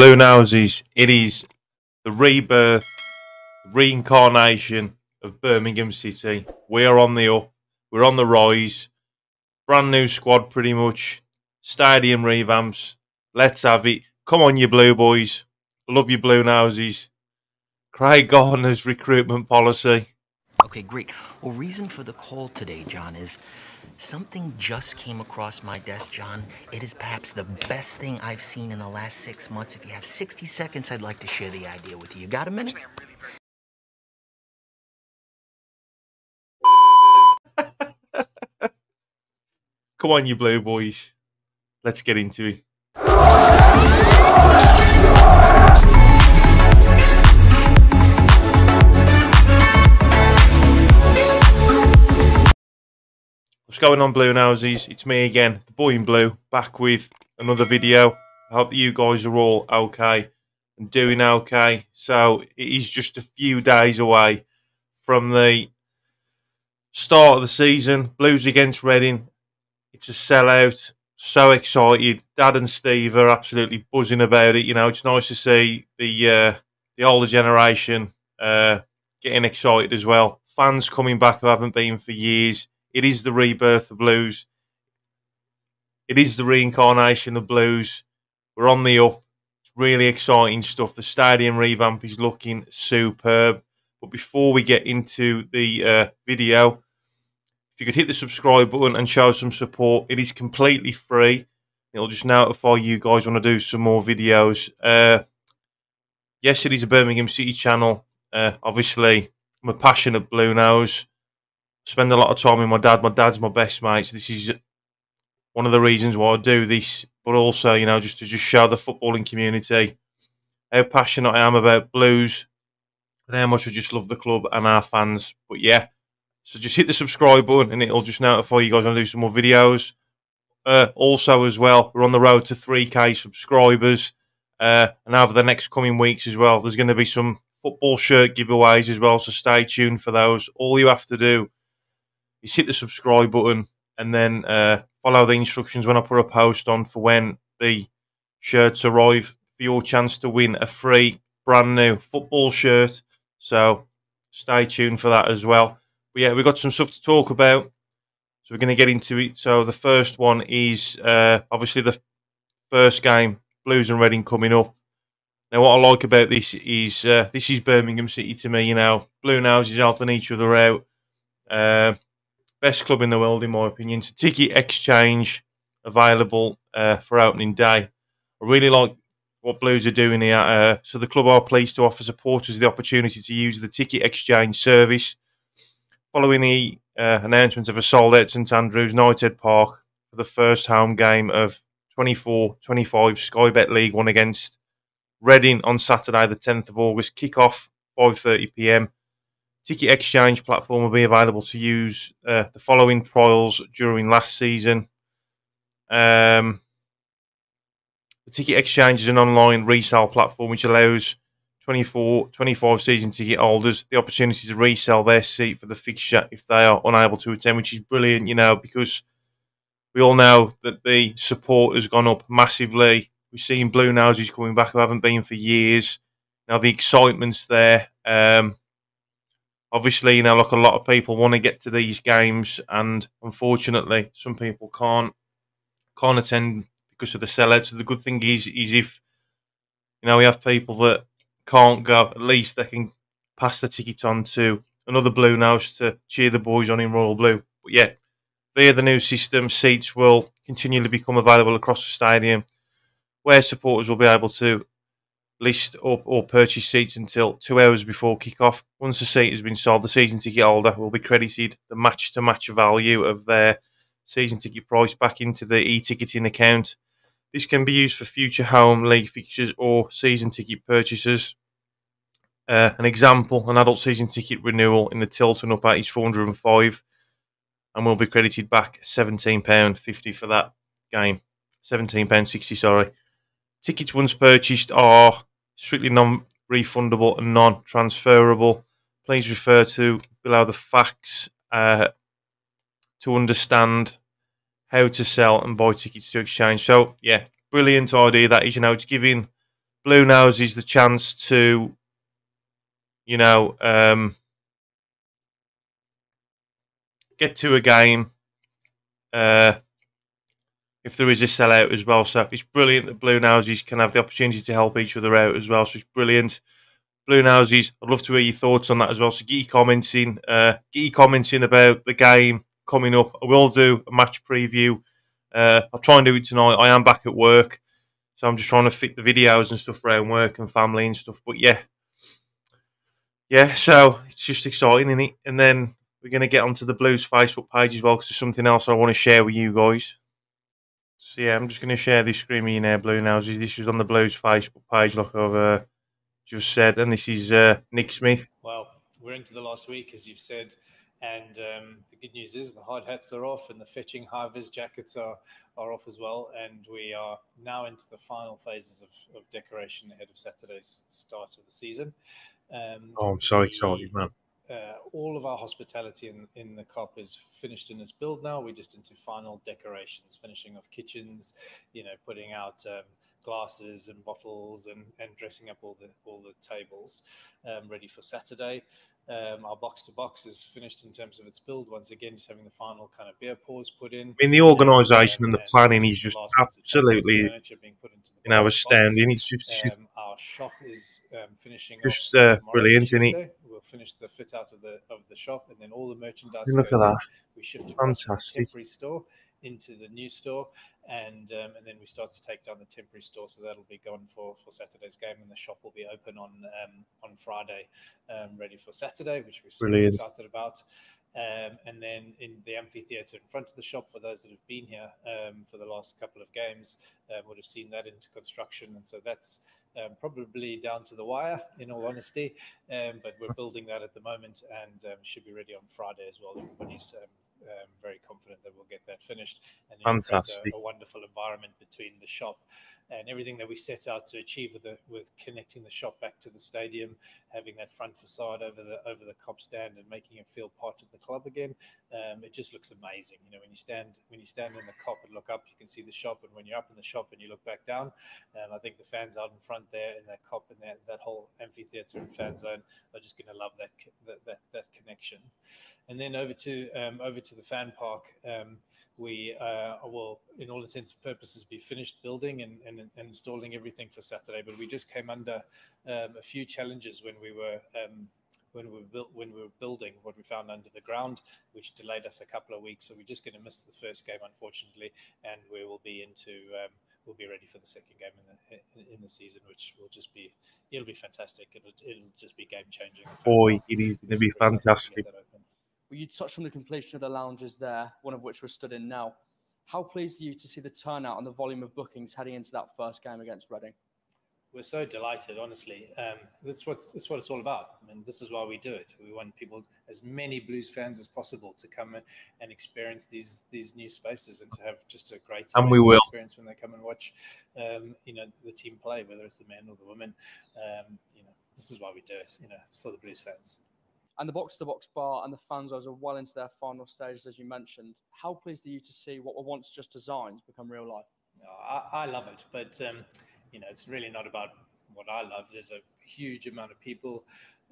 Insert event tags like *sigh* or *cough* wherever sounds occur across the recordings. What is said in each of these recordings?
Blue Noses, it is the rebirth, reincarnation of Birmingham City. We are on the up, we're on the rise. Brand new squad, pretty much. Stadium revamps. Let's have it. Come on, you blue boys. Love you, blue noses. Craig Gardner's recruitment policy. Okay, great. Well, reason for the call today, John, is something just came across my desk, John. It is perhaps the best thing I've seen in the last six months. If you have 60 seconds, I'd like to share the idea with you. You got a minute? *laughs* Come on, you blue boys. Let's get into it. What's going on, Blue Noses? It's me again, the boy in blue, back with another video. I hope that you guys are all okay and doing okay. So, it is just a few days away from the start of the season. Blues against Reading. It's a sellout. So excited. Dad and Steve are absolutely buzzing about it. You know, it's nice to see the uh, the older generation uh, getting excited as well. Fans coming back who haven't been for years it is the rebirth of blues. It is the reincarnation of blues. We're on the up. It's really exciting stuff. The stadium revamp is looking superb. But before we get into the uh, video, if you could hit the subscribe button and show some support, it is completely free. It'll just notify you guys want to do some more videos. Uh, yes, it is a Birmingham City channel. Uh, obviously, I'm a passionate Blue Nose spend a lot of time with my dad. My dad's my best mate. So this is one of the reasons why I do this, but also, you know, just to just show the footballing community how passionate I am about blues and how much I just love the club and our fans. But yeah, so just hit the subscribe button and it'll just notify you guys when I do some more videos. Uh, also, as well, we're on the road to 3k subscribers. Uh, and over the next coming weeks as well, there's going to be some football shirt giveaways as well. So stay tuned for those. All you have to do is hit the subscribe button and then uh, follow the instructions when I put a post on for when the shirts arrive for your chance to win a free brand new football shirt. So stay tuned for that as well. But yeah, we've got some stuff to talk about. So we're going to get into it. So the first one is uh, obviously the first game, Blues and Reading coming up. Now, what I like about this is uh, this is Birmingham City to me. You know, Blue Noses helping each other out. Uh, best club in the world, in my opinion. So ticket exchange available uh, for opening day. I really like what Blues are doing here. Uh, so the club are pleased to offer supporters the opportunity to use the ticket exchange service. Following the uh, announcement of a sold out St Andrews Knighthead Park for the first home game of 24-25 Sky Bet League One against Reading on Saturday, the 10th of August. Kick off 5:30 p.m. Ticket exchange platform will be available to use uh, the following trials during last season. Um, the Ticket Exchange is an online resale platform which allows 24, 25 season ticket holders the opportunity to resell their seat for the fixture if they are unable to attend, which is brilliant, you know, because we all know that the support has gone up massively. We've seen Blue Noses coming back who haven't been for years. Now the excitement's there. Um, obviously, you know, like a lot of people want to get to these games, and unfortunately, some people can't can't attend because of the sellout. So the good thing is, is if you know we have people that can't go, at least they can pass the ticket on to another Blue Nose to cheer the boys on in Royal Blue. But yeah, via the new system, seats will continually become available across the stadium, where supporters will be able to list up or purchase seats until two hours before kick-off. Once the seat has been sold, the season ticket holder will be credited the match-to-match value of their season ticket price back into the e-ticketing account. This can be used for future home league fixtures or season ticket purchases. Uh, an example, an adult season ticket renewal in the Tilton Upper is 405 and will be credited back £17.50 for that game. £17.60, sorry. Tickets once purchased are strictly non-refundable and non-transferable. Please refer to below the facts uh, to understand how to sell and buy tickets to exchange. So yeah, brilliant idea that is. You know, it's giving Blue Noses the chance to, you know, um, get to a game. Uh, if there is a sellout as well. So it's brilliant that Blue Noses can have the opportunity to help each other out as well. So it's brilliant. Blue Noses, I'd love to hear your thoughts on that as well. So get your comments in, uh, get your comments in about the game coming up. I will do a match preview. Uh, I'll try and do it tonight. I am back at work, so I'm just trying to fit the videos and stuff around work and family and stuff. But yeah, yeah. So it's just exciting, isn't it? And then we're going to get onto the Blues Facebook page as well because there's something else I want to share with you guys. So yeah, I'm just going to share this screen with you now, Blue now. This is on the Blues Facebook page, like I've uh, just said, and this is uh, Nick Smith. Well, we're into the last week, as you've said, and um, the good news is the hard hats are off, and the fetching high vis jackets are are off as well, and we are now into the final phases of, of decoration ahead of Saturday's start of the season. Um, oh, I'm so excited, man uh, all of our hospitality in, in the Kop is finished in its build now. We're just into final decorations, finishing off kitchens, you know, putting out um, glasses and bottles and, and dressing up all the all the tables um, ready for Saturday. Um, our box to box is finished in terms of its build. Once again, just having the final kind of beer pours put in. I mean, the organisation and, and, the planning is just absolutely, you know, astounding. It's just, um, our shop is um, finishing just uh, brilliant, isn't it? Finish the fit out of the of the shop, and then all the merchandise. Look at that! We shift across Fantastic. temporary store into the new store, and um, and then we start to take down the temporary store. So that'll be gone for for Saturday's game, and the shop will be open on um, on Friday, um, ready for Saturday, which we're super excited about. Um, and then in the amphitheater in front of the shop, for those that have been here um, for the last couple of games, uh, would have seen that into construction, and so that's um, probably down to the wire, in all honesty. Um, but we're building that at the moment and um, should be ready on Friday as well. Everybody's um, um, very confident that we'll get that finished. And Fantastic. A, a, wonderful environment between the shop and everything that we set out to achieve with the, with connecting the shop back to the stadium, having that front facade over the over the Kop stand and making it feel part of the club again. Um, it just looks amazing. You know, when you stand when you stand in the Kop and look up, you can see the shop, and when you're up in the shop and you look back down, um, I think the fans out in front there in that Kop and that, that whole amphitheater and fan zone are just going to love that, that that that connection. And then over to um, over to the fan park. Um, we uh, will, in all intents and purposes, be finished building and, and, and, installing everything for Saturday. But we just came under um, a few challenges when we were um, when we were built when we were building what we found under the ground, which delayed us a couple of weeks. So we're just going to miss the first game, unfortunately, and we will be into. Um, we'll be ready for the second game in the in the season, which will just be it'll be fantastic. It'll, it'll just be game changing. Boy, it is going to be fantastic. Well, you touched on the completion of the lounges there, one of which we're stood in now. How pleased are you to see the turnout and the volume of bookings heading into that first game against Reading? We're so delighted, honestly. Um, that's what that's what it's all about. I mean, this is why we do it. We want people, as many Blues fans as possible, to come and experience these these new spaces and to have just a great time. and we will. experience when they come and watch, um, you know, the team play, whether it's the men or the women. Um, you know, this is why we do it. You know, for the Blues fans and the box to box bar and the fans are well into their final stages, as you mentioned. How pleased are you to see what were once just designs become real life? I, I love it, but um, you know, it's really not about what I love. There's a huge amount of people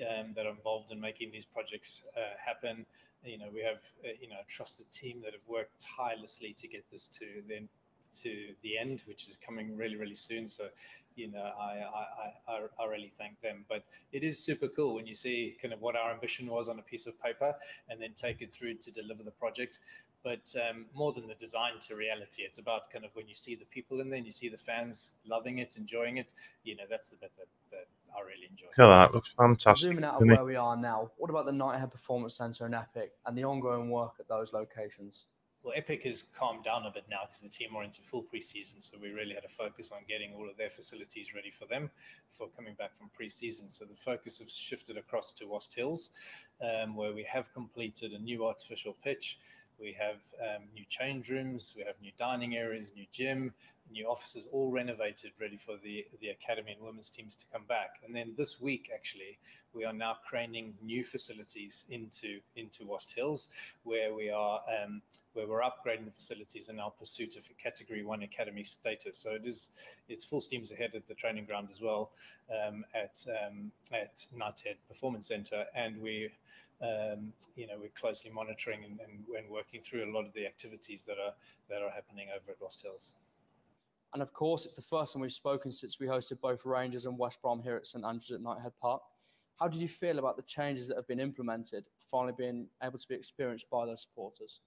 um, that are involved in making these projects uh, happen. You know, we have uh, you know a trusted team that have worked tirelessly to get this to then to the end, which is coming really, really soon. So, you know, I, I, I, I really thank them. But it is super cool when you see kind of what our ambition was on a piece of paper and then take it through to deliver the project. But um, more than the design to reality, it's about kind of when you see the people in there and you see the fans loving it, enjoying it. You know, that's the bit that, that I really enjoy. Look at that, looks fantastic. Zooming out of where we are now, what about the Knighthead Performance Centre and Epic and the ongoing work at those locations? Well, Epic has calmed down a bit now because the team are into full preseason. So we really had to focus on getting all of their facilities ready for them for coming back from preseason. So the focus has shifted across to Wast Hills, um, where we have completed a new artificial pitch. We have um, new change rooms, we have new dining areas, new gym, new offices, all renovated, ready for the the academy and women's teams to come back. And then this week, actually, we are now craning new facilities into into Wast Hills, where we are um, where we're upgrading the facilities in our pursuit of Category One academy status. So it is it's full steams ahead at the training ground as well um, at um, at Knighthead Performance Centre, and we um, you know, we're closely monitoring and, and, and, working through a lot of the activities that are that are happening over at Wast Hills. And of course, it's the first time we've spoken since we hosted both Rangers and West Brom here at St Andrews at Knighthead Park. How did you feel about the changes that have been implemented finally being able to be experienced by those supporters?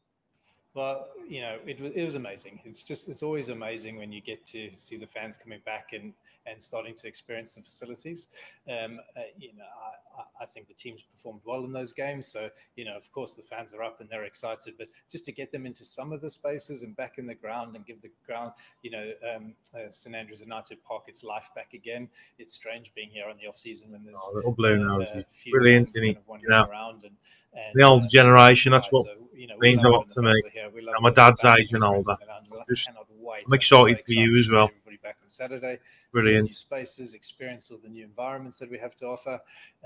Well, you know, it was it was amazing. It's just it's always amazing when you get to see the fans coming back and and starting to experience the facilities. Um, uh, you know, I, I, think the teams performed well in those games. So you know, of course, the fans are up and they're excited. But just to get them into some of the spaces and back in the ground and give the ground, you know, um, uh, St Andrews United Park its life back again. It's strange being here on the off season when there's oh, little blue now. Uh, brilliant, kind of you know, around and, and the old generation. That's what. So, you know, means a lot to me. I'm my dad's age and older. Just, I'm excited for you as well. Back on Saturday. Brilliant. spaces, experience all the new environments that we have to offer,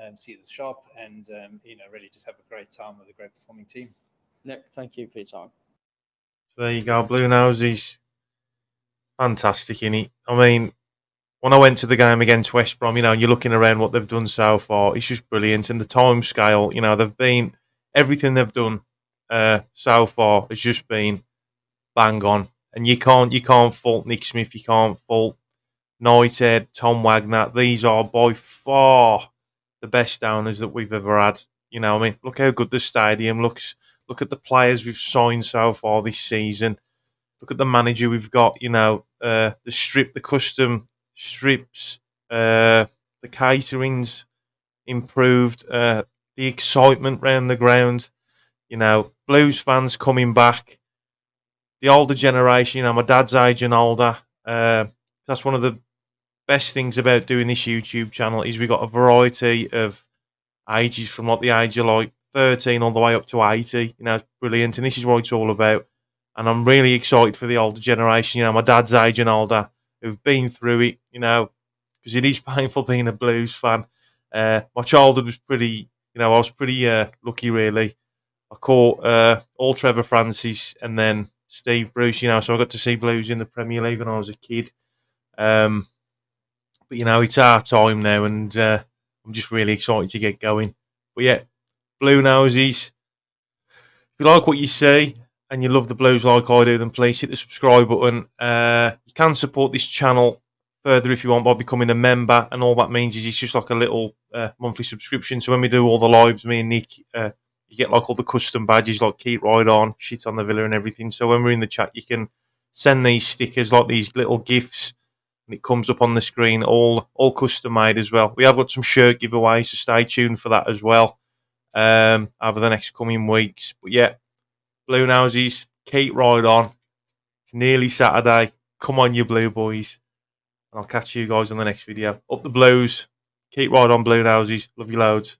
um, see the shop, and um, you know, really just have a great time with a great performing team. Nick, thank you for your time. So there you go, Bluenoses. Fantastic, innit? I mean, when I went to the game against West Brom, you know, you're looking around what they've done so far. It's just brilliant, and the time scale. You know, they've been everything they've done uh, so far has just been bang on, and you can't you can't fault Nick Smith, you can't fault Knighthead, Tom Wagner. These are by far the best downers that we've ever had. You know, I mean, look how good the stadium looks. Look at the players we've signed so far this season. Look at the manager we've got. You know, uh, the strip, the custom strips, uh, the caterings improved, uh, the excitement round the ground. You know, Blues fans coming back, the older generation. You know, my dad's age and older. Uh, that's one of the best things about doing this YouTube channel is we've got a variety of ages from what the age of like 13 all the way up to 80. You know, it's brilliant. And this is what it's all about. And I'm really excited for the older generation, you know, my dad's age and older, who've been through it, you know, because it is *laughs* painful being a blues fan. Uh, my childhood was pretty, you know, I was pretty uh, lucky, really. I caught uh, all Trevor Francis and then Steve Bruce, you know, so I got to see Blues in the Premier League when I was a kid. Um, but, you know, it's our time now, and uh, I'm just really excited to get going. But yeah, Bluenoses, if you like what you see and you love the Blues like I do, then please hit the subscribe button. Uh, you can support this channel further if you want by becoming a member, and all that means is it's just like a little uh, monthly subscription. So when we do all the lives, me and Nick uh, you get like all the custom badges like keep right on, shit on the villa and everything. So when we're in the chat, you can send these stickers like these little gifts and it comes up on the screen all all custom made as well. We have got some shirt giveaways, so stay tuned for that as well um, over the next coming weeks. But yeah, Bluenoses, keep right on. It's nearly Saturday. Come on, you blue boys. And I'll catch you guys on the next video. Up the blues. Keep right on, Bluenoses. Love you loads.